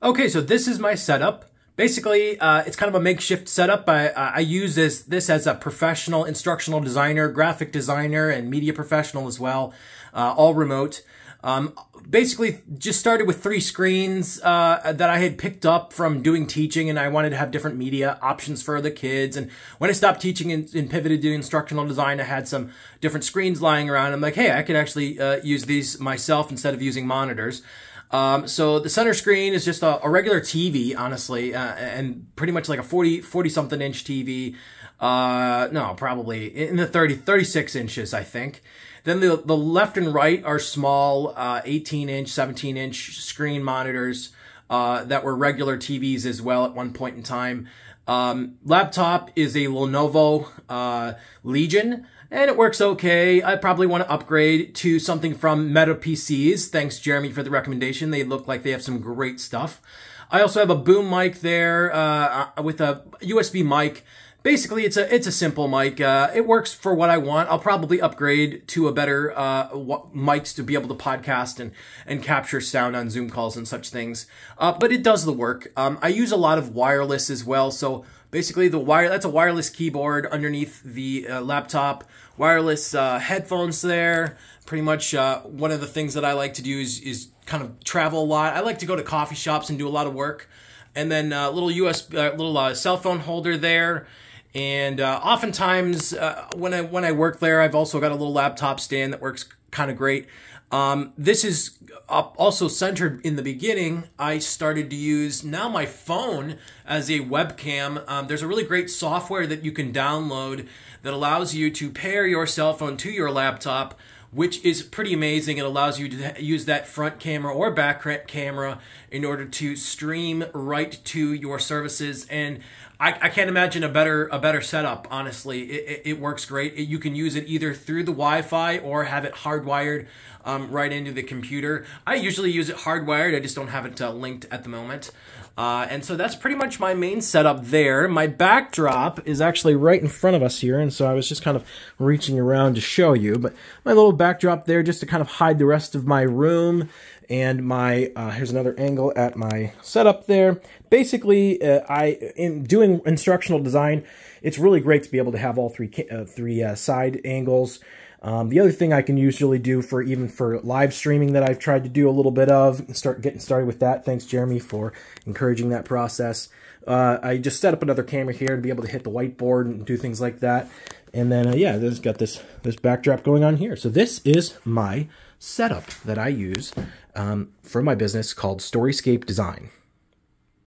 Okay, so this is my setup. Basically, uh, it's kind of a makeshift setup. I, I use this, this as a professional instructional designer, graphic designer, and media professional as well, uh, all remote. Um, basically, just started with three screens uh, that I had picked up from doing teaching, and I wanted to have different media options for the kids. And when I stopped teaching and, and pivoted to instructional design, I had some different screens lying around. I'm like, hey, I could actually uh, use these myself instead of using monitors. Um, so the center screen is just a, a regular TV, honestly, uh, and pretty much like a 40, 40 something inch TV. Uh, no, probably in the 30, 36 inches, I think. Then the, the left and right are small, uh, 18 inch, 17 inch screen monitors, uh, that were regular TVs as well at one point in time. Um, laptop is a Lenovo, uh, Legion and it works okay. I probably want to upgrade to something from Meta PCs. Thanks, Jeremy, for the recommendation. They look like they have some great stuff. I also have a boom mic there uh, uh with a USB mic. Basically, it's a it's a simple mic. Uh, it works for what I want. I'll probably upgrade to a better uh, mics to be able to podcast and and capture sound on Zoom calls and such things. Uh, but it does the work. Um, I use a lot of wireless as well, so basically the wire that's a wireless keyboard underneath the uh, laptop wireless uh, headphones there pretty much uh, one of the things that i like to do is, is kind of travel a lot i like to go to coffee shops and do a lot of work and then a uh, little us uh, little uh, cell phone holder there and oftentimes when i when i work there i've also got a little laptop stand that works kind of great um, this is also centered in the beginning. I started to use now my phone as a webcam. Um, there's a really great software that you can download that allows you to pair your cell phone to your laptop which is pretty amazing. It allows you to use that front camera or back camera in order to stream right to your services. And I, I can't imagine a better a better setup. Honestly, it, it, it works great. It, you can use it either through the Wi-Fi or have it hardwired um, right into the computer. I usually use it hardwired. I just don't have it uh, linked at the moment. Uh, and so that's pretty much my main setup there. My backdrop is actually right in front of us here, and so I was just kind of reaching around to show you. But my little backdrop there just to kind of hide the rest of my room. And my, uh, here's another angle at my setup there. Basically, uh, I, in doing instructional design, it's really great to be able to have all three, uh, three uh, side angles. Um, the other thing I can usually do for even for live streaming that I've tried to do a little bit of, and start getting started with that. Thanks, Jeremy, for encouraging that process. Uh, I just set up another camera here to be able to hit the whiteboard and do things like that. And then, uh, yeah, this got this this backdrop going on here. So this is my setup that I use um, for my business called Storyscape Design.